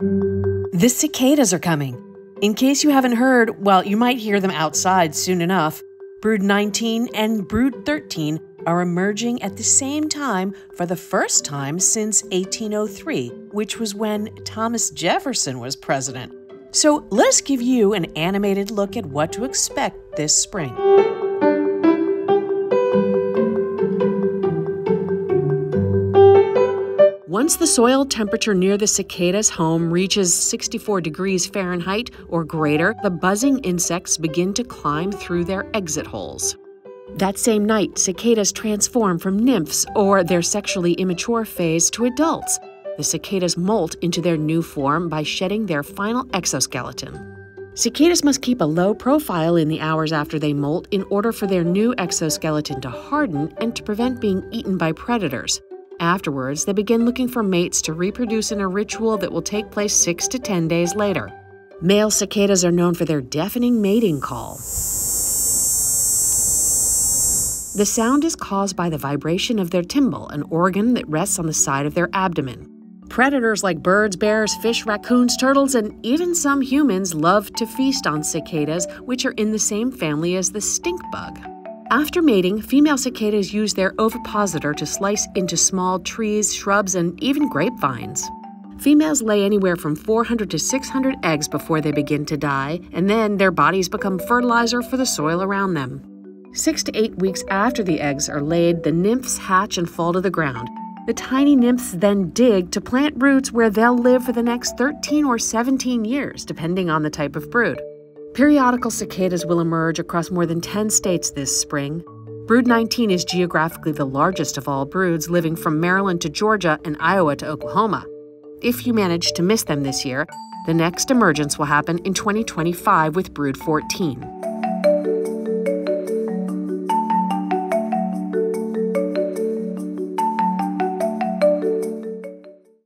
The cicadas are coming. In case you haven't heard, well, you might hear them outside soon enough. Brood 19 and Brood 13 are emerging at the same time for the first time since 1803, which was when Thomas Jefferson was president. So let's give you an animated look at what to expect this spring. Once the soil temperature near the cicada's home reaches 64 degrees Fahrenheit or greater, the buzzing insects begin to climb through their exit holes. That same night, cicadas transform from nymphs or their sexually immature phase to adults. The cicadas molt into their new form by shedding their final exoskeleton. Cicadas must keep a low profile in the hours after they molt in order for their new exoskeleton to harden and to prevent being eaten by predators. Afterwards, they begin looking for mates to reproduce in a ritual that will take place 6 to 10 days later. Male cicadas are known for their deafening mating call. The sound is caused by the vibration of their timbal, an organ that rests on the side of their abdomen. Predators like birds, bears, fish, raccoons, turtles, and even some humans love to feast on cicadas, which are in the same family as the stink bug. After mating, female cicadas use their ovipositor to slice into small trees, shrubs, and even grapevines. Females lay anywhere from 400 to 600 eggs before they begin to die, and then their bodies become fertilizer for the soil around them. Six to eight weeks after the eggs are laid, the nymphs hatch and fall to the ground. The tiny nymphs then dig to plant roots where they'll live for the next 13 or 17 years, depending on the type of brood. Periodical cicadas will emerge across more than 10 states this spring. Brood 19 is geographically the largest of all broods, living from Maryland to Georgia and Iowa to Oklahoma. If you manage to miss them this year, the next emergence will happen in 2025 with Brood 14.